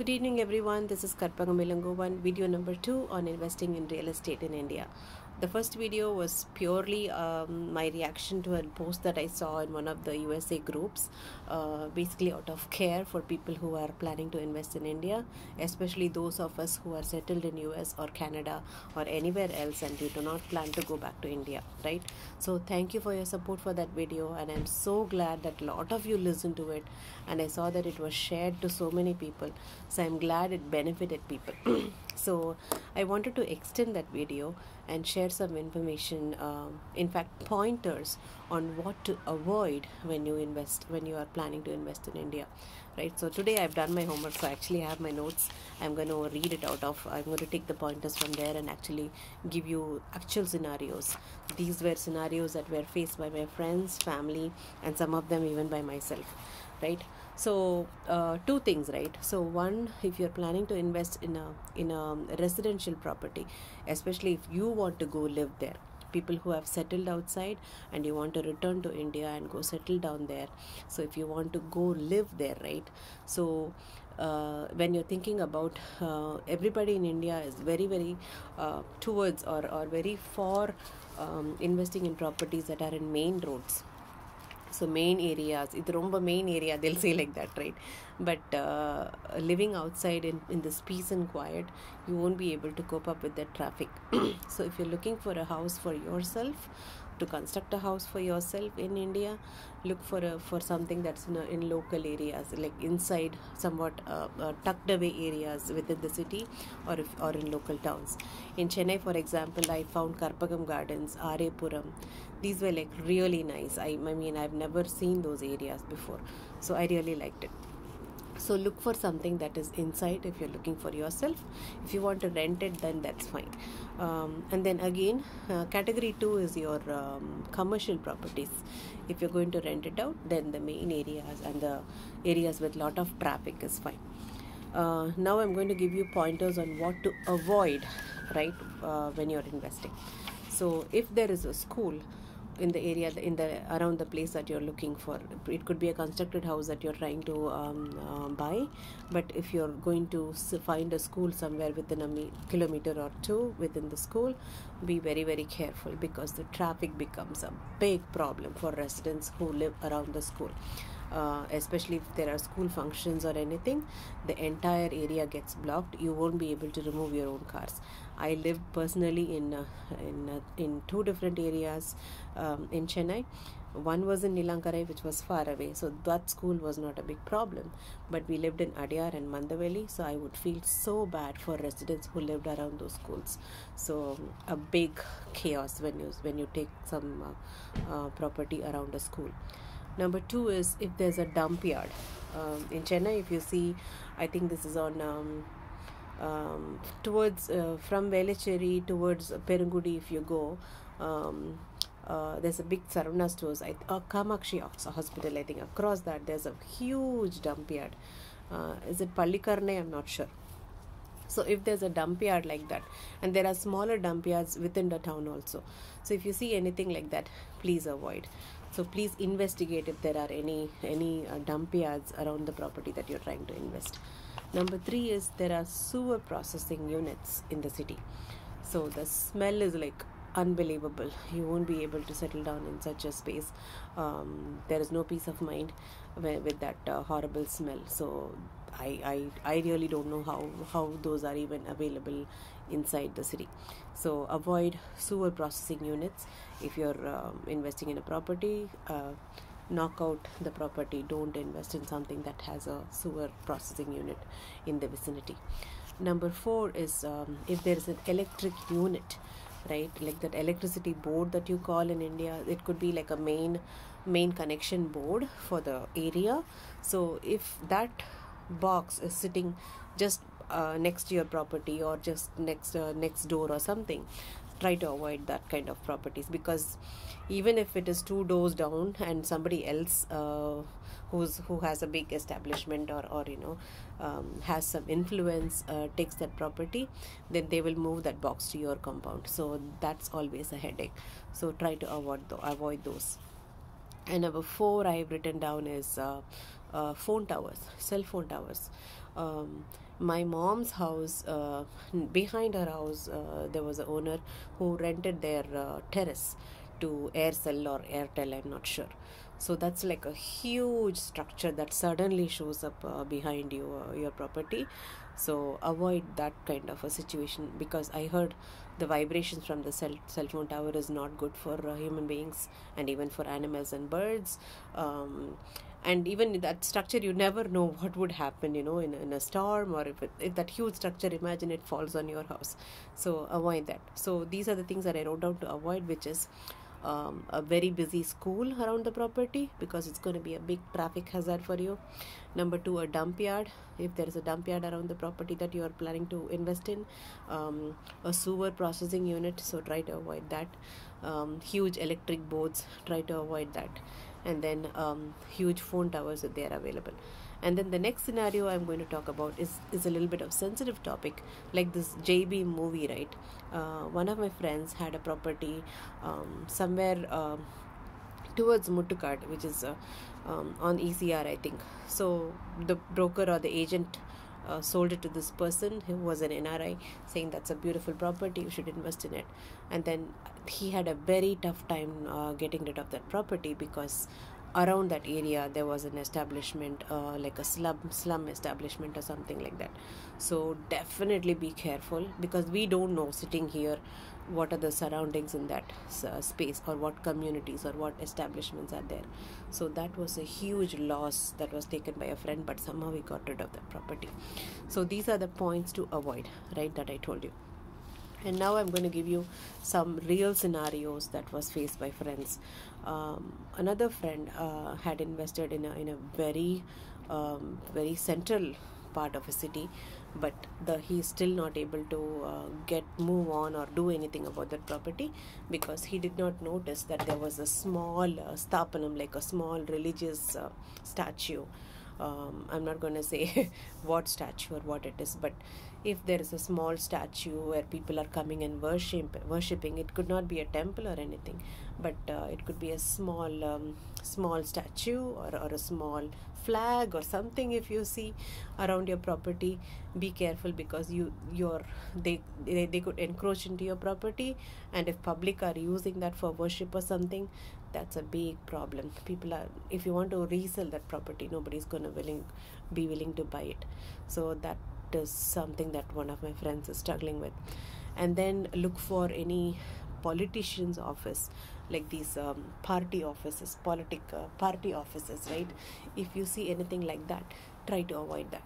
Good evening, everyone. This is Karpagam Elangovan, video number two on investing in real estate in India. The first video was purely um, my reaction to a post that I saw in one of the USA groups, uh, basically out of care for people who are planning to invest in India, especially those of us who are settled in US or Canada or anywhere else and we do not plan to go back to India, right? So thank you for your support for that video, and I'm so glad that a lot of you listened to it, and I saw that it was shared to so many people. So I'm glad it benefited people. so I wanted to extend that video and share some information, um, in fact, pointers on what to avoid when you invest, when you are planning to invest in India, right? So today I've done my homework, so I actually have my notes. I'm going to read it out of, I'm going to take the pointers from there and actually give you actual scenarios. These were scenarios that were faced by my friends, family, and some of them even by myself, right? So uh, two things right? So one if you're planning to invest in a in a residential property especially if you want to go live there people who have settled outside and you want to return to india and go settle down there. So if you want to go live there right? So uh, when you're thinking about uh, everybody in India is very very uh, towards or, or very for um, investing in properties that are in main roads so main areas இது ரொம்ப main area they'll say like that right but uh, living outside in, in this peace and quiet you won't be able to cope up with that traffic so if you're looking for a house for yourself to construct a house for yourself in India, look for a, for something that's in, a, in local areas, like inside somewhat uh, uh, tucked away areas within the city, or if, or in local towns. In Chennai, for example, I found Karpagam Gardens, Arepuram. These were like really nice. I, I mean, I've never seen those areas before, so I really liked it so look for something that is inside if you're looking for yourself. If you want to rent it then that's fine. Um, and then again uh, category 2 is your um, commercial properties. If you're going to rent it out then the main areas and the areas with lot of traffic is fine. Uh, now i'm going to give you pointers on what to avoid right uh, when you're investing. So if there is a school in the area in the around the place that you're looking for. It could be a constructed house that you're trying to um, uh, buy but if you're going to find a school somewhere within a kilometer or two within the school be very very careful because the traffic becomes a big problem for residents who live around the school uh, especially if there are school functions or anything the entire area gets blocked you won't be able to remove your own cars i lived personally in uh, in uh, in two different areas um, in chennai one was in Neelankarai, which was far away, so that school was not a big problem. But we lived in Adyar and Mandaveli, so I would feel so bad for residents who lived around those schools. So a big chaos when you when you take some uh, uh, property around a school. Number two is if there's a dump yard. Um, in Chennai, if you see, I think this is on um, um, towards uh, from Velachery towards Perungudi. If you go, um, uh, there's a big Saravana stores. I, uh, Kamakshi Hospital, I think. Across that, there's a huge dump yard. Uh, is it Pallikaranai? I'm not sure. So if there's a dump yard like that, and there are smaller dump yards within the town also. So if you see anything like that, please avoid. So please investigate if there are any any uh, dump yards around the property that you're trying to invest. Number three is there are sewer processing units in the city. So the smell is like unbelievable. You won't be able to settle down in such a space. Um, there is no peace of mind with that uh, horrible smell. So I, I i really don't know how how those are even available inside the city. So avoid sewer processing units. If you're um, investing in a property uh, knock out the property. Don't invest in something that has a sewer processing unit in the vicinity. Number four is um, if there is an electric unit right? Like that electricity board that you call in india it could be like a main main connection board for the area. So if that box is sitting just uh, next to your property or just next uh, next door or something try to avoid that kind of properties. Because even if it is two doors down and somebody else uh, who's who has a big establishment or or you know um, has some influence uh, takes that property then they will move that box to your compound. So that's always a headache. So try to avoid avoid those. And number four i have written down is uh, uh, phone towers, cell phone towers. Um, my mom's house, uh, behind her house, uh, there was an owner who rented their uh, terrace to Aircel or Airtel, I'm not sure. So that's like a huge structure that suddenly shows up uh, behind you, uh, your property. So avoid that kind of a situation because I heard the vibrations from the cell, cell phone tower is not good for uh, human beings and even for animals and birds. Um, and even in that structure you never know what would happen you know in, in a storm or if, it, if that huge structure imagine it falls on your house. So avoid that. So these are the things that i wrote down to avoid which is um, a very busy school around the property because it's going to be a big traffic hazard for you. Number two a dump yard. If there is a dump yard around the property that you are planning to invest in um, a sewer processing unit so try to avoid that. Um, huge electric boards try to avoid that and then um, huge phone towers that they are available and then the next scenario i'm going to talk about is is a little bit of sensitive topic like this jb movie right uh, one of my friends had a property um, somewhere uh, towards Muttukadu, which is uh, um, on ECR, I think. So the broker or the agent uh, sold it to this person who was an NRI, saying that's a beautiful property, you should invest in it. And then he had a very tough time uh, getting rid of that property because around that area there was an establishment uh, like a slum slum establishment or something like that so definitely be careful because we don't know sitting here what are the surroundings in that uh, space or what communities or what establishments are there. So that was a huge loss that was taken by a friend but somehow we got rid of that property. So these are the points to avoid right that i told you. And now i'm going to give you some real scenarios that was faced by friends. Um, another friend uh, had invested in a, in a very um, very central part of a city but the is still not able to uh, get move on or do anything about that property because he did not notice that there was a small uh, sthapanam like a small religious uh, statue. Um, i'm not going to say what statue or what it is but if there is a small statue where people are coming and worship worshipping it could not be a temple or anything but uh, it could be a small um, small statue or, or a small flag or something if you see around your property. Be careful because you your they, they they could encroach into your property and if public are using that for worship or something that's a big problem. People are if you want to resell that property nobody's going to willing be willing to buy it. So that is something that one of my friends is struggling with. And then look for any politician's office like these um, party offices politic uh, party offices right? If you see anything like that try to avoid that.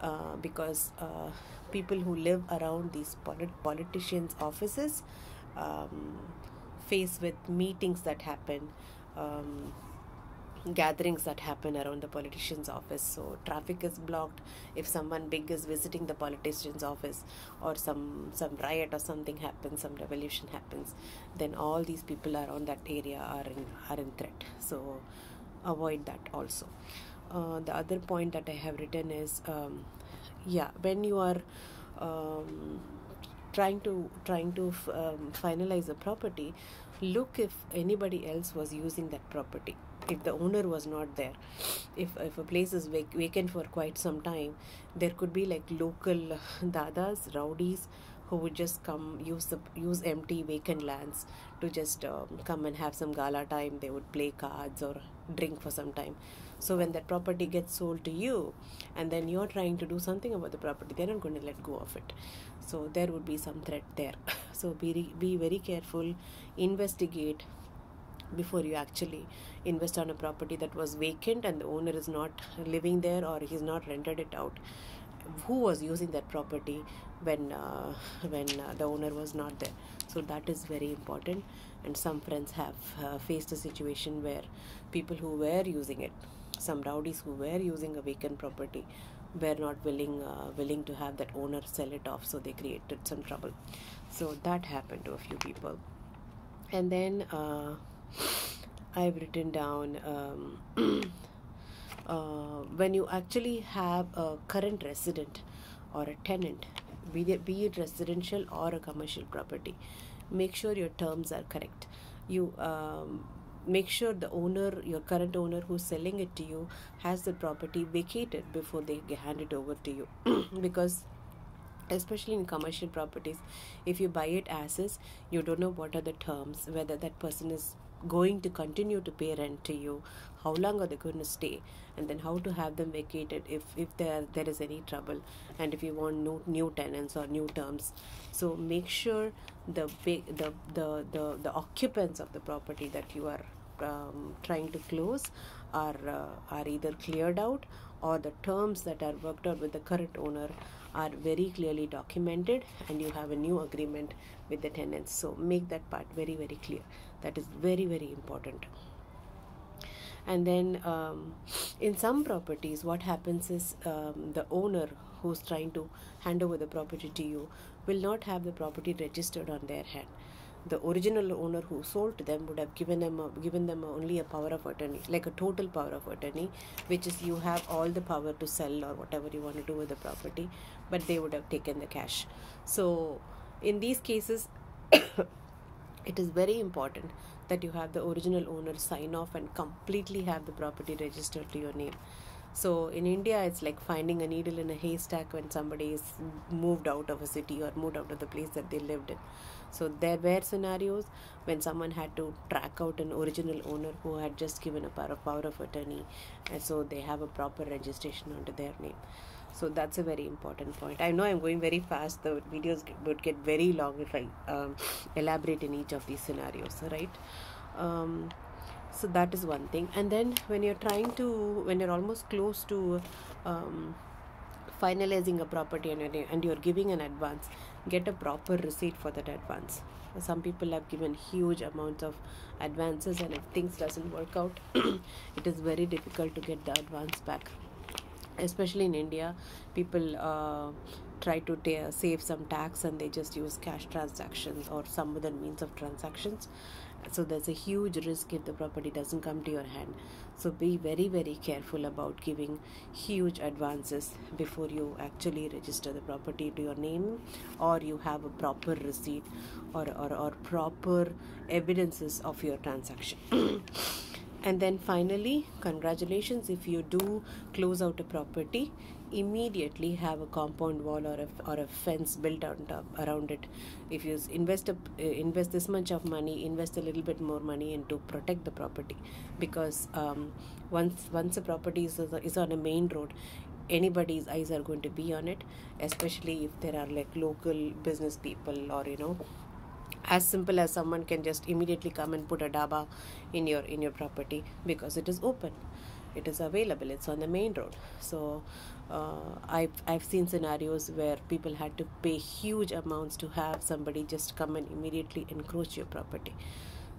Uh, because uh, people who live around these polit- politicians offices um, face with meetings that happen um, gatherings that happen around the politician's office. So traffic is blocked. If someone big is visiting the politician's office or some some riot or something happens some revolution happens then all these people around that area are in are in threat. So avoid that also. Uh, the other point that i have written is um, yeah when you are um, trying to trying to um, finalize a property look if anybody else was using that property if the owner was not there if if a place is vac- vacant for quite some time there could be like local dadas rowdies who would just come use the use empty vacant lands to just um, come and have some gala time. They would play cards or drink for some time. So when that property gets sold to you and then you're trying to do something about the property they're not going to let go of it. So there would be some threat there. So be be very careful investigate before you actually invest on a property that was vacant and the owner is not living there or he's not rented it out. Who was using that property when uh, when uh, the owner was not there? So that is very important. And some friends have uh, faced a situation where people who were using it some rowdies who were using a vacant property were not willing uh, willing to have that owner sell it off. So they created some trouble. So that happened to a few people. And then uh, I've written down um, uh, when you actually have a current resident or a tenant, be be it residential or a commercial property, make sure your terms are correct. You um, make sure the owner your current owner who's selling it to you has the property vacated before they hand it over to you because especially in commercial properties if you buy it as is you don't know what are the terms whether that person is going to continue to pay rent to you how long are they going to stay? And then how to have them vacated if if there there is any trouble and if you want new new tenants or new terms. So make sure the the the the, the occupants of the property that you are um, trying to close are uh, are either cleared out or the terms that are worked out with the current owner are very clearly documented and you have a new agreement with the tenants. So make that part very very clear. That is very very important. And then um, in some properties what happens is um, the owner who's trying to hand over the property to you will not have the property registered on their hand the original owner who sold to them would have given them a, given them only a power of attorney like a total power of attorney which is you have all the power to sell or whatever you want to do with the property but they would have taken the cash so in these cases it is very important that you have the original owner sign off and completely have the property registered to your name so in India, it's like finding a needle in a haystack when somebody is moved out of a city or moved out of the place that they lived in. So there were scenarios when someone had to track out an original owner who had just given a power of, power of attorney, and so they have a proper registration under their name. So that's a very important point. I know I'm going very fast. The videos would get very long if I um, elaborate in each of these scenarios, right? Um, so that is one thing and then when you're trying to when you're almost close to um, finalizing a property and and you're giving an advance get a proper receipt for that advance. Some people have given huge amounts of advances and if things doesn't work out it is very difficult to get the advance back. Especially in india people uh, try to save some tax and they just use cash transactions or some other means of transactions so there's a huge risk if the property doesn't come to your hand. So be very very careful about giving huge advances before you actually register the property to your name or you have a proper receipt or, or, or proper evidences of your transaction. And then finally congratulations. If you do close out a property immediately have a compound wall or a, or a fence built on top, around it. If you invest a, uh, invest this much of money invest a little bit more money into protect the property. Because um, once once a property is, is on a main road anybody's eyes are going to be on it especially if there are like local business people or you know as simple as someone can just immediately come and put a daba in your in your property because it is open it is available. It's on the main road. So uh, I've, I've seen scenarios where people had to pay huge amounts to have somebody just come and immediately encroach your property.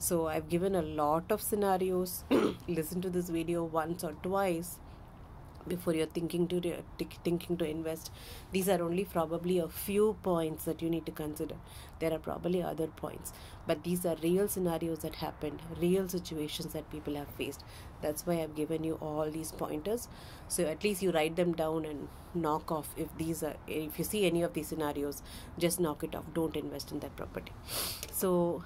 So i've given a lot of scenarios. Listen to this video once or twice before you're thinking to thinking to invest these are only probably a few points that you need to consider. There are probably other points. But these are real scenarios that happened real situations that people have faced. That's why i've given you all these pointers. So at least you write them down and knock off if these are if you see any of these scenarios just knock it off. Don't invest in that property. So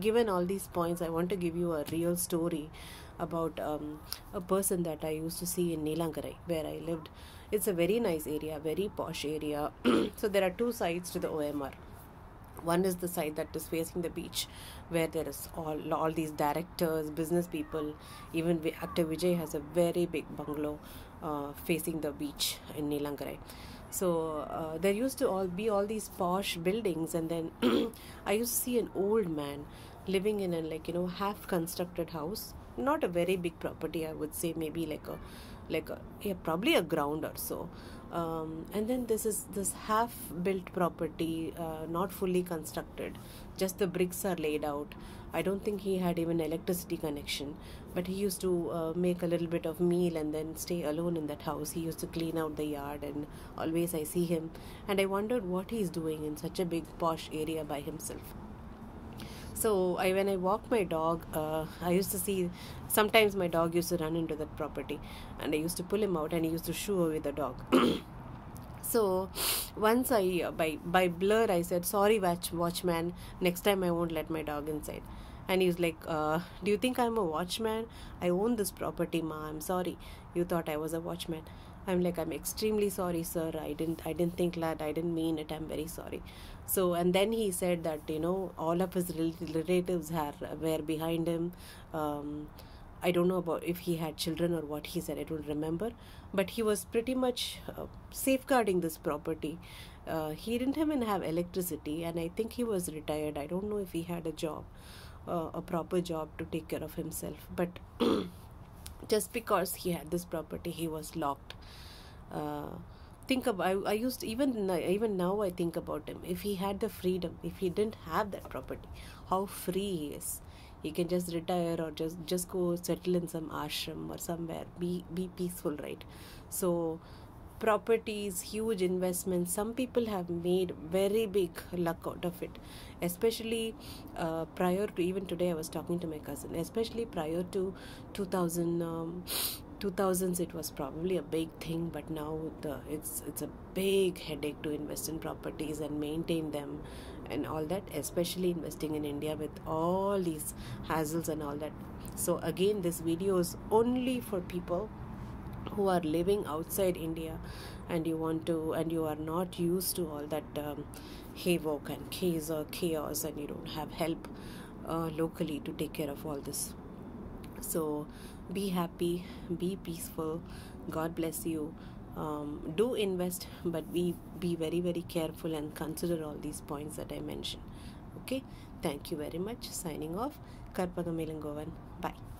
given all these points i want to give you a real story about um, a person that I used to see in Neelankarai, where I lived. It's a very nice area, very posh area. so there are two sides to the OMR. One is the side that is facing the beach, where there is all all these directors, business people. Even actor Vijay has a very big bungalow uh, facing the beach in Neelankarai. So uh, there used to all be all these posh buildings, and then I used to see an old man living in a like you know half constructed house. Not a very big property i would say maybe like a like a yeah probably a ground or so um, and then this is this half built property uh, not fully constructed. Just the bricks are laid out. I don't think he had even electricity connection but he used to uh, make a little bit of meal and then stay alone in that house. He used to clean out the yard and always i see him. And i wondered what he's doing in such a big posh area by himself so I when I walk my dog, uh, I used to see sometimes my dog used to run into that property, and I used to pull him out, and he used to shoo away the dog. so once I uh, by by blur I said sorry watch watchman next time I won't let my dog inside. And he was like uh, do you think i'm a watchman? I own this property ma i'm sorry. You thought i was a watchman i'm like i'm extremely sorry sir i didn't i didn't think that i didn't mean it i'm very sorry so and then he said that you know all of his relatives are were behind him um, I don't know about if he had children or what he said, I don't remember. But he was pretty much uh, safeguarding this property. Uh, he didn't even have electricity, and I think he was retired. I don't know if he had a job, uh, a proper job to take care of himself. But just because he had this property, he was locked. Uh, think about I, I used even even now I think about him. If he had the freedom, if he didn't have that property, how free he is he can just retire or just just go settle in some ashram or somewhere be be peaceful right so properties huge investments. Some people have made very big luck out of it. Especially uh, prior to even today i was talking to my cousin. Especially prior to 2000 um, 2000s it was probably a big thing but now the it's it's a big headache to invest in properties and maintain them and all that especially investing in india with all these hassles and all that. So again this video is only for people who are living outside india and you want to and you are not used to all that um, havoc and chaos or chaos and you don't have help uh, locally to take care of all this. So be happy be peaceful. God bless you. Um, do invest but be be very very careful and consider all these points that i mentioned. Okay? Thank you very much. Signing off. Karpagam Elangovan bye